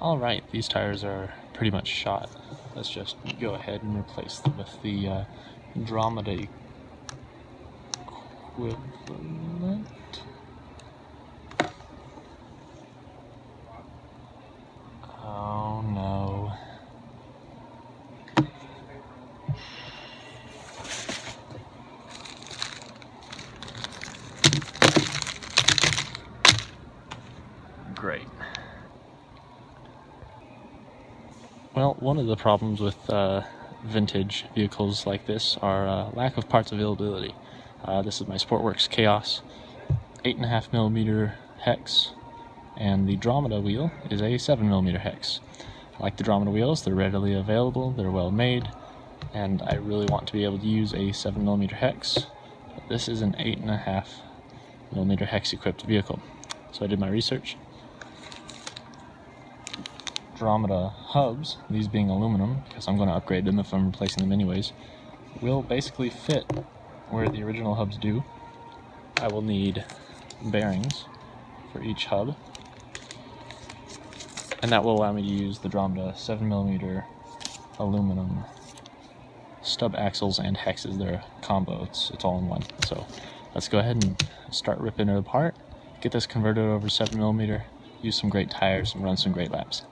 Alright, these tires are pretty much shot. Let's just go ahead and replace them with the uh, Andromeda equivalent. Oh no. Great. Well, one of the problems with uh, vintage vehicles like this are uh, lack of parts availability. Uh, this is my Sportwerks Chaos 8.5 millimeter hex, and the Dromida wheel is a 7 millimeter hex. I like the Dromida wheels, they're readily available, they're well made, and I really want to be able to use a 7 millimeter hex. But this is an 8.5 millimeter hex equipped vehicle. So I did my research Dromida hubs, these being aluminum, because I'm going to upgrade them if I'm replacing them anyways, will basically fit where the original hubs do. I will need bearings for each hub, and that will allow me to use the Dromida 7mm aluminum stub axles and hexes. They're combo, it's, it's all in one. So let's go ahead and start ripping it apart, get this converted over 7mm, use some great tires, and run some great laps.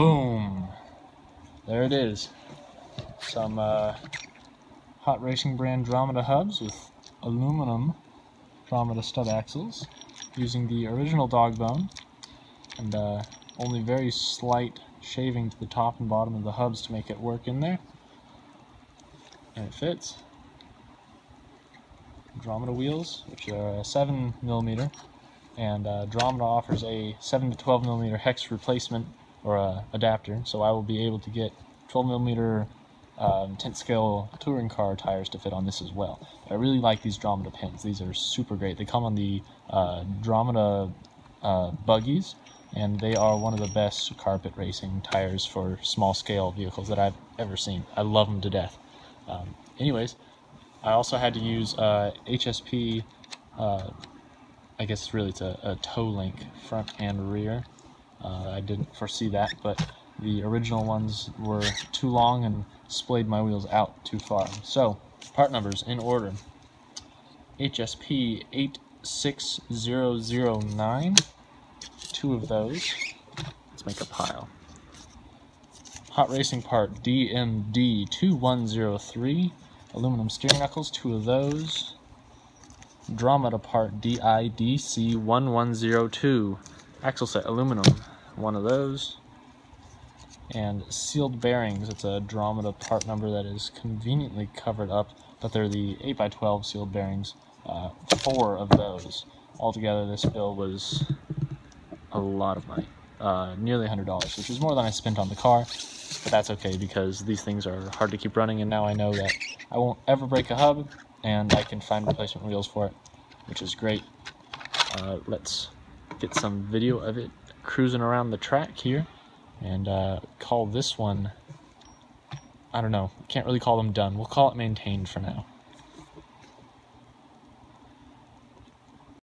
Boom! There it is. Some uh, hot racing brand Dromida hubs with aluminum Dromida stub axles using the original dog bone and uh, only very slight shaving to the top and bottom of the hubs to make it work in there. And it fits. Dromida wheels, which are 7 millimeter, and uh, offers a 7 to 12 millimeter hex replacement or a adapter, so I will be able to get 12 millimeter um, tent scale touring car tires to fit on this as well. I really like these Dromida pins. These are super great. They come on the uh, Dromida uh, buggies, and they are one of the best carpet racing tires for small scale vehicles that I've ever seen. I love them to death. Um, anyways, I also had to use uh, HSP. Uh, I guess really it's a, a toe link front and rear uh, I didn't foresee that, but the original ones were too long and splayed my wheels out too far. So, part numbers in order. HSP 86009, two of those. Let's make a pile. Hot Racing part DMD 2103, aluminum steering knuckles, two of those. Dromida part DIDC 1102, axle set aluminum, one of those. And sealed bearings, it's a Dromida part number that is conveniently covered up, but they're the 8x12 sealed bearings, uh, four of those. Altogether, this bill was a lot of money, uh, nearly $100, which is more than I spent on the car, but that's okay because these things are hard to keep running, and now I know that I won't ever break a hub, and I can find replacement wheels for it, which is great. Uh, let's get some video of it cruising around the track here and uh, call this one I don't know. Can't really call them done. We'll call it maintained for now.